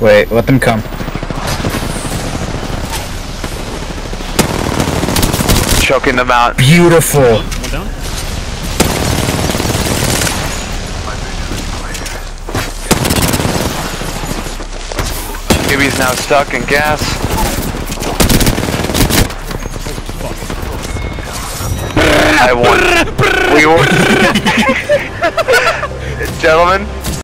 Wait, let them come. Choking them out. Beautiful. One down. Gibby's now stuck in gas. I won. we won. Gentlemen,